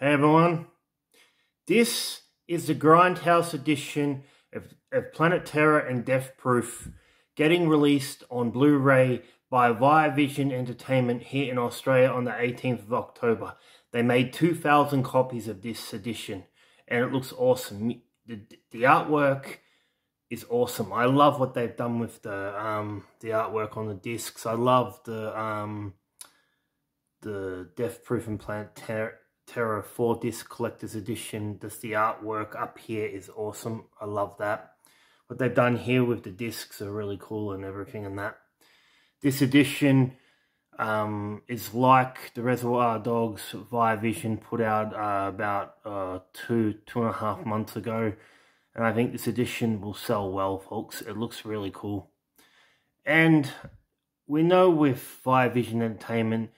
Hey everyone, this is the Grindhouse edition of, of Planet Terror and Death Proof getting released on Blu-ray by Viavision Entertainment here in Australia on the 18th of October. They made 2,000 copies of this edition and it looks awesome. The, the artwork is awesome. I love what they've done with the um, the artwork on the discs. I love the um, the Death Proof and Planet Terror Terror 4 disc collector's edition. Just the artwork up here is awesome. I love that. What they've done here with the discs are really cool and everything and that. This edition um, is like the Reservoir Dogs via Vision put out uh, about uh, two, two and a half months ago. And I think this edition will sell well, folks. It looks really cool. And we know with via Vision Entertainment,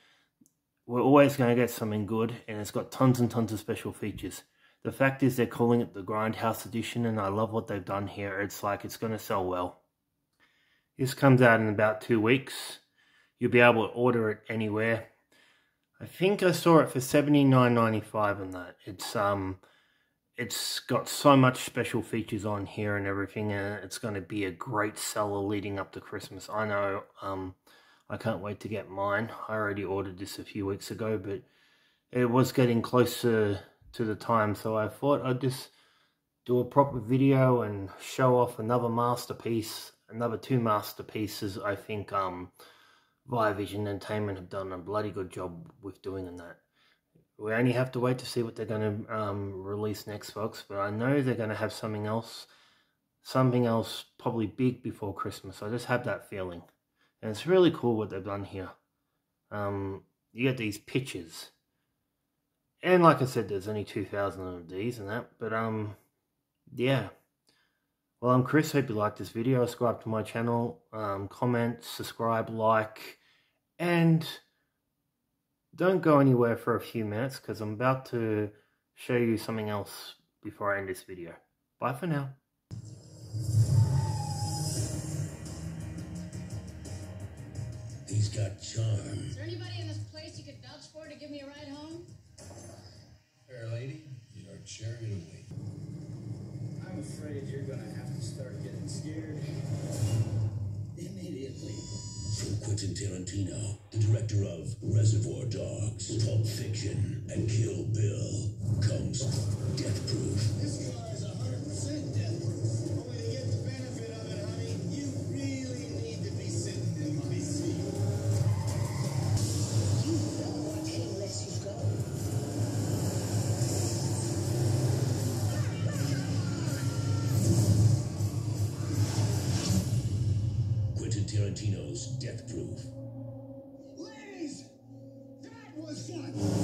we're always going to get something good, and it's got tons and tons of special features. The fact is they're calling it the Grindhouse Edition, and I love what they've done here. It's like it's going to sell well. This comes out in about two weeks. You'll be able to order it anywhere. I think I saw it for seventy nine ninety five and that. It's um it's got so much special features on here and everything and it's going to be a great seller leading up to Christmas. I know um I can't wait to get mine. I already ordered this a few weeks ago, but it was getting closer to the time, so I thought I'd just do a proper video and show off another masterpiece, another two masterpieces I think um, Viavision Entertainment have done a bloody good job with doing that. We only have to wait to see what they're going to um, release next, folks, but I know they're going to have something else, something else probably big before Christmas. I just have that feeling. And it's really cool what they've done here. Um, you get these pictures. And like I said, there's only 2,000 of these and that. But, um, yeah. Well, I'm Chris. Hope you liked this video. Subscribe to my channel. Um, comment, subscribe, like. And don't go anywhere for a few minutes because I'm about to show you something else before I end this video. Bye for now. He's got charm. Is there anybody in this place you could vouch for to give me a ride home? Fair lady, you're carried away. I'm afraid you're gonna have to start getting scared. Immediately. From Quentin Tarantino, the director of Reservoir Dogs, Pulp Fiction, and Kill Bill, comes Death Proof. Tarantino's Death Proof. Ladies, that was fun.